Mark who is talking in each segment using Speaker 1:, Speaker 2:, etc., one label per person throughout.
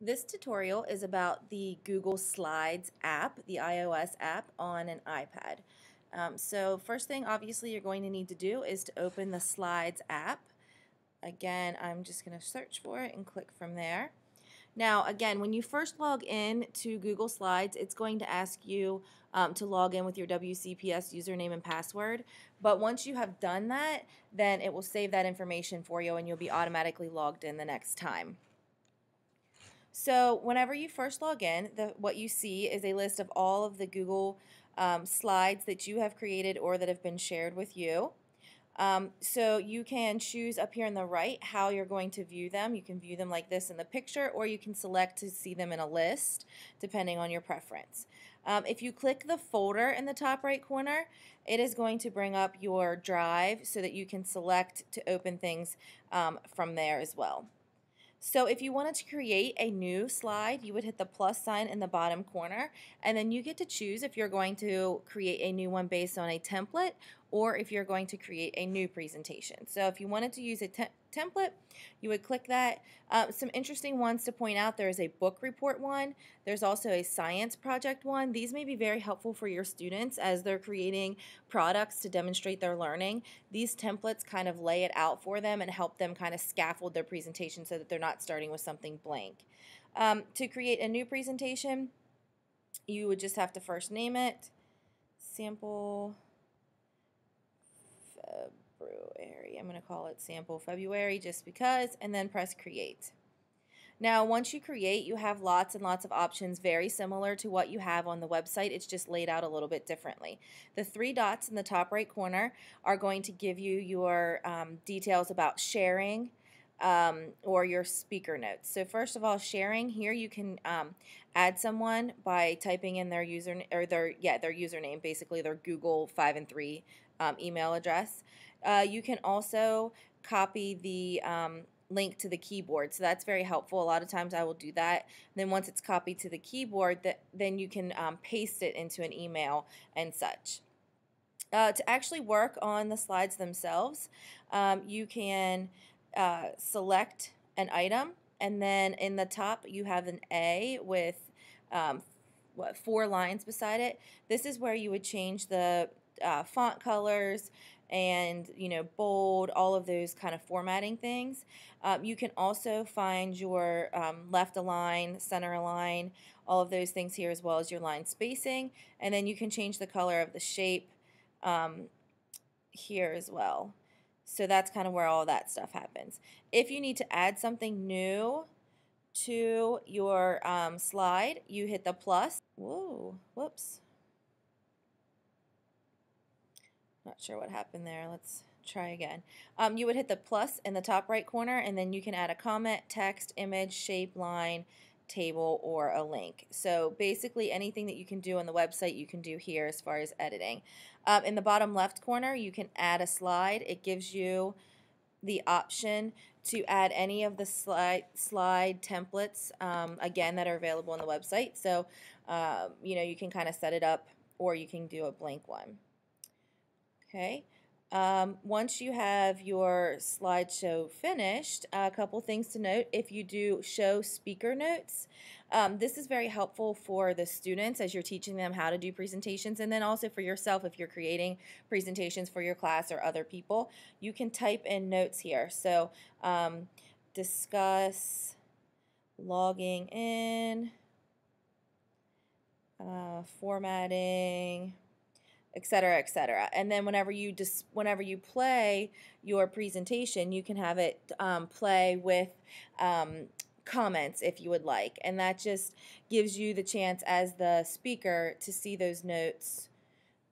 Speaker 1: This tutorial is about the Google Slides app, the iOS app on an iPad. Um, so first thing obviously you're going to need to do is to open the Slides app. Again, I'm just going to search for it and click from there. Now again, when you first log in to Google Slides, it's going to ask you um, to log in with your WCPS username and password. But once you have done that, then it will save that information for you and you'll be automatically logged in the next time. So whenever you first log in, the, what you see is a list of all of the Google um, slides that you have created or that have been shared with you. Um, so you can choose up here on the right how you're going to view them. You can view them like this in the picture or you can select to see them in a list depending on your preference. Um, if you click the folder in the top right corner, it is going to bring up your drive so that you can select to open things um, from there as well. So if you wanted to create a new slide, you would hit the plus sign in the bottom corner, and then you get to choose if you're going to create a new one based on a template or if you're going to create a new presentation. So if you wanted to use a te template, you would click that. Uh, some interesting ones to point out, there is a book report one. There's also a science project one. These may be very helpful for your students as they're creating products to demonstrate their learning. These templates kind of lay it out for them and help them kind of scaffold their presentation so that they're not starting with something blank. Um, to create a new presentation, you would just have to first name it, sample February. I'm going to call it sample February just because, and then press create. Now, once you create, you have lots and lots of options very similar to what you have on the website. It's just laid out a little bit differently. The three dots in the top right corner are going to give you your um, details about sharing, um, or your speaker notes. So first of all, sharing here you can um, add someone by typing in their user or their yeah their username, basically their Google five and three um, email address. Uh, you can also copy the um, link to the keyboard. So that's very helpful. A lot of times I will do that. And then once it's copied to the keyboard, that, then you can um, paste it into an email and such. Uh, to actually work on the slides themselves, um, you can uh, select an item and then in the top you have an A with um, what, four lines beside it. This is where you would change the uh, font colors and you know bold all of those kind of formatting things. Um, you can also find your um, left align center align all of those things here as well as your line spacing. And then you can change the color of the shape um, here as well so that's kind of where all that stuff happens if you need to add something new to your um, slide you hit the plus whoa whoops Not sure what happened there. Let's try again. Um, you would hit the plus in the top right corner and then you can add a comment, text, image, shape, line, table, or a link. So basically anything that you can do on the website you can do here as far as editing. Um, in the bottom left corner you can add a slide. It gives you the option to add any of the slide slide templates um, again that are available on the website. So uh, you know you can kind of set it up or you can do a blank one. Okay. Um, once you have your slideshow finished, a couple things to note. If you do show speaker notes, um, this is very helpful for the students as you're teaching them how to do presentations and then also for yourself if you're creating presentations for your class or other people. You can type in notes here. So um, discuss logging in, uh, formatting, etc., etc. And then whenever you just whenever you play your presentation, you can have it um, play with um, comments if you would like, and that just gives you the chance as the speaker to see those notes.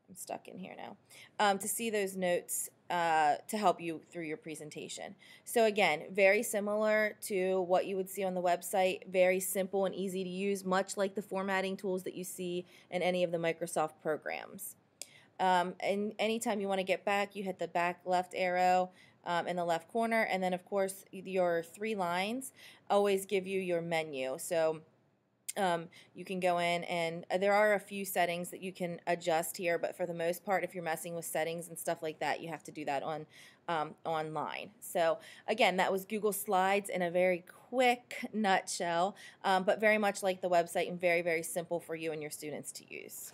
Speaker 1: I'm stuck in here now. Um, to see those notes uh, to help you through your presentation. So again, very similar to what you would see on the website, very simple and easy to use, much like the formatting tools that you see in any of the Microsoft programs. Um, and anytime you want to get back, you hit the back left arrow um, in the left corner. And then, of course, your three lines always give you your menu. So um, you can go in and uh, there are a few settings that you can adjust here, but for the most part, if you're messing with settings and stuff like that, you have to do that on um, online. So again, that was Google Slides in a very quick nutshell, um, but very much like the website and very, very simple for you and your students to use.